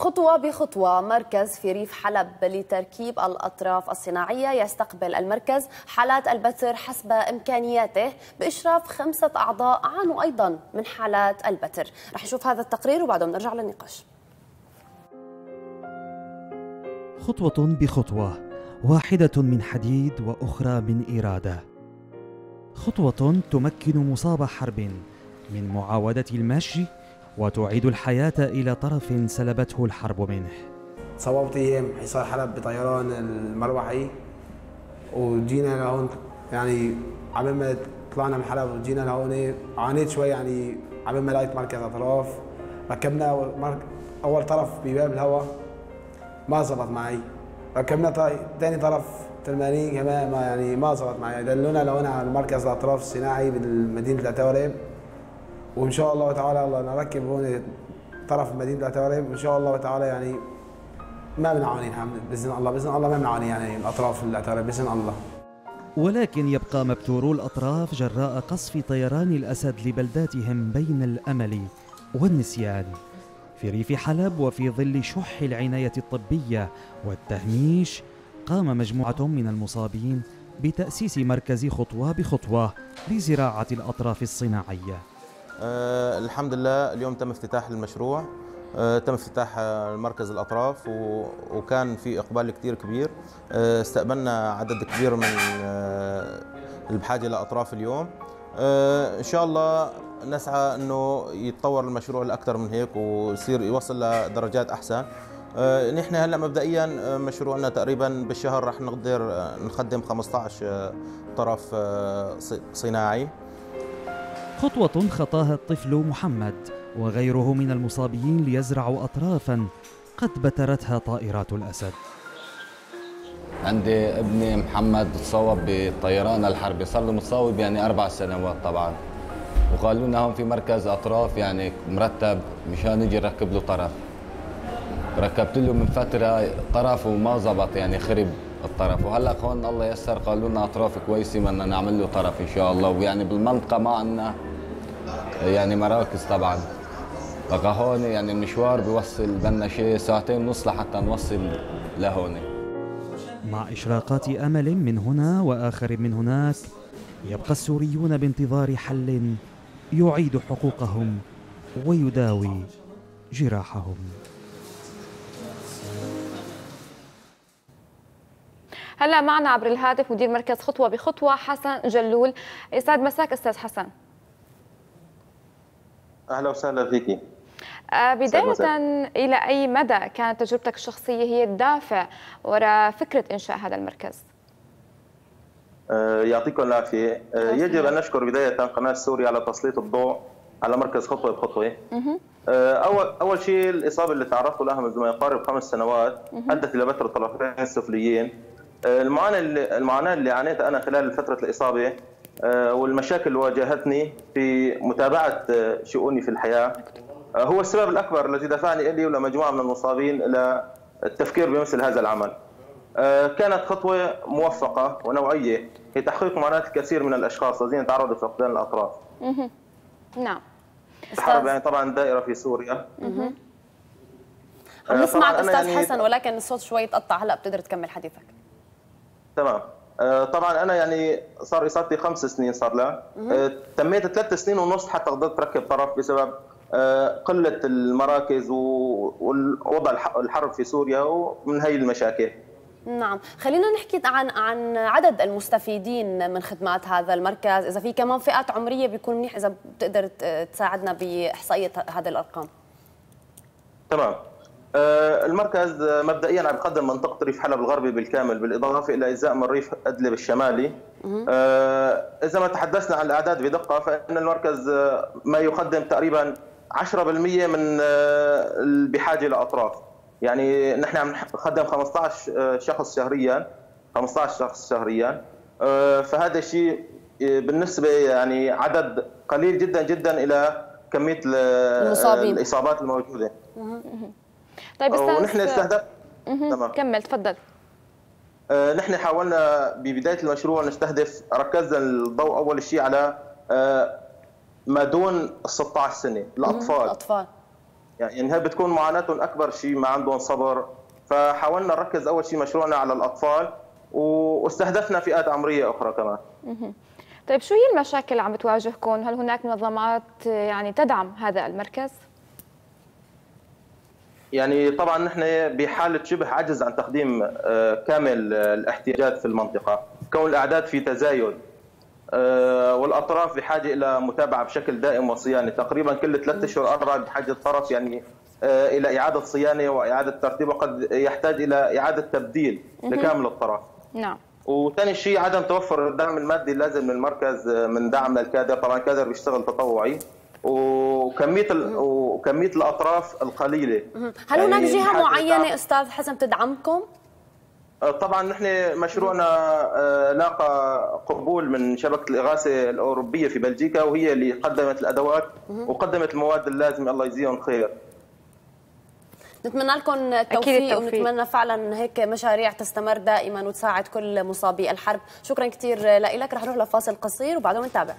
خطوة بخطوة. مركز في ريف حلب لتركيب الأطراف الصناعية يستقبل المركز. حالات البتر حسب إمكانياته بإشراف خمسة أعضاء عانوا أيضا من حالات البتر. رح نشوف هذا التقرير وبعده نرجع للنقاش. خطوة بخطوة واحدة من حديد وأخرى من إرادة. خطوة تمكن مصاب حرب من معاودة المشي وتعيد الحياة إلى طرف سلبته الحرب منه. صوبت أيام حصار حلب بطيران المروحي وجينا لهون يعني عبال ما طلعنا من حلب وجينا لهون عانيت شوي يعني عبال ما لقيت مركز أطراف. ركبنا أول, طرف بباب الهواء ما زبط معي. ركبنا ثاني طرف 80 كمان ما يعني ما زبط معي. دلونا لهون على مركز الأطراف الصناعي بالمدينة العتاورب وإن شاء الله تعالى الله نركب هون طرف مدينة العتارب وإن شاء الله تعالى يعني ما بنعاني بإذن الله. بإذن الله ما بنعاني يعني الأطراف العتارب بإذن الله. ولكن يبقى مبتورو الأطراف جراء قصف طيران الأسد لبلداتهم بين الأمل والنسيان. في ريف حلب وفي ظل شح العناية الطبية والتهميش قام مجموعة من المصابين بتأسيس مركز خطوة بخطوة لزراعة الأطراف الصناعية. الحمد لله اليوم تم افتتاح المشروع. آه تم افتتاح آه مركز الأطراف وكان في إقبال كتير كبير. آه استقبلنا عدد كبير من آه بحاجة لأطراف اليوم. آه إن شاء الله نسعى أنه يتطور المشروع لأكثر من هيك ويصير يوصل لدرجات أحسن. آه نحن هلأ مبدئيا آه، مشروعنا تقريبا بالشهر رح نقدر آه، نخدم 15 طرف صناعي. خطوة خطاها الطفل محمد وغيره من المصابين ليزرعوا أطرافا قد بترتها طائرات الأسد. عندي ابني محمد تصوب بالطيران الحربي صار له متصوب يعني أربع سنوات طبعا. وقالوا لنا هون في مركز أطراف يعني مرتب مشان نجي نركب له طرف. ركبت له من فترة طرف وما زبط يعني خرب الطرف. وهلأ هون الله يسر قالوا لنا أطراف كويسة بدنا نعمل له طرف إن شاء الله. ويعني بالمنطقة ما عندنا يعني مراكز طبعا. بقى هون يعني المشوار بيوصل بدنا شيء ساعتين ونص لحتى نوصل لهون. مع إشراقات أمل من هنا وآخر من هناك يبقى السوريون بانتظار حل يعيد حقوقهم ويداوي جراحهم. هلا معنا عبر الهاتف مدير مركز خطوة بخطوة حسن جلول. يسعد مساك أستاذ حسن. أهلا وسهلا فيكي. آه، بداية إلى أي مدى كانت تجربتك الشخصية هي الدافع وراء فكرة إنشاء هذا المركز؟ آه، يعطيكم العافية. آه، يجب أن نشكر بداية قناة سوريا على تسليط الضوء على مركز خطوة بخطوة. أول أول شيء الإصابة اللي تعرضت لها منذ ما يقارب خمس سنوات أدت إلى بتر الطرفين السفليين المعاناة اللي المعاناة اللي عانيتها أنا خلال فترة الإصابة والمشاكل اللي واجهتني في متابعة آه، شؤوني في الحياة آه، هو السبب الأكبر الذي دفعني إلي ولمجموعه من المصابين إلى التفكير بمثل هذا العمل. كانت خطوة موفقة ونوعية في تحقيق معاناة الكثير من الأشخاص الذين تعرضوا لفقدان الأطراف. نعم. الحرب يعني طبعا دائرة في سوريا. نسمعك أستاذ يعني حسن ولكن الصوت شوي تقطع هلا بتقدر تكمل حديثك. تمام. آه، طبعا أنا يعني صار إصابتي خمس سنين صار لها آه، تميت ثلاث سنين ونص حتى قدرت أركب طرف بسبب آه، قلة المراكز ووضع الحرب في سوريا ومن هي المشاكل. نعم. خلينا نحكي عن عن عدد المستفيدين من خدمات هذا المركز. إذا في كمان فئات عمرية بيكون منيح إذا بتقدر تساعدنا بإحصائية هذه الأرقام. تمام. المركز مبدئيا عم يقدم منطقة ريف حلب الغربي بالكامل بالإضافة إلى اجزاء من ريف أدلب الشمالي. آه، إذا ما تحدثنا عن الأعداد بدقة فإن المركز آه، ما يقدم تقريبا 10% من بحاجه لاطراف يعني نحن عم نخدم 15 شخص شهريا 15 شخص شهريا. فهذا الشيء بالنسبة يعني عدد قليل جدا جدا إلى كمية المصابين. الإصابات الموجودة. طيب أستاذ ونحن استهدف تمام. كمل تفضل. آه نحن حاولنا ببداية المشروع نستهدف ركزنا الضوء أول شيء على آه ما دون 16 سنة الأطفال. الأطفال. يعني هي بتكون معاناتهم أكبر شيء ما عندهم صبر؟ فحاولنا نركز أول شيء مشروعنا على الأطفال واستهدفنا فئات عمرية أخرى كمان. طيب شو هي المشاكل اللي عم بتواجهكم؟ هل هناك منظمات يعني تدعم هذا المركز؟ يعني طبعا نحن بحالة شبه عجز عن تقديم آه، كامل الاحتياجات في المنطقة، كون الأعداد في تزايد آه، والأطراف بحاجة إلى متابعة بشكل دائم وصيانة، تقريبا كل ثلاث اشهر اربعه بحاجة طرف يعني آه، إلى إعادة صيانة وإعادة ترتيب وقد يحتاج إلى إعادة تبديل لكامل الطرف. نعم. وثاني شيء عدم توفر الدعم المادي اللازم للمركز من دعم للكادر، طبعا الكادر بيشتغل تطوعي وكمية وكمية الأطراف القليلة. هل هناك يعني جهه معينة أستاذ حسن تدعمكم؟ أه، طبعا نحن مشروعنا لاقى قبول من شبكة الإغاثة الأوروبية في بلجيكا وهي اللي قدمت الأدوات وقدمت المواد اللازمة. الله يجزيهم خير. نتمنى لكم التوفيق ونتمنى فعلا هيك مشاريع تستمر دائما وتساعد كل مصابي الحرب. شكرا كثير لك رح نروح لفاصل قصير وبعده بنتابع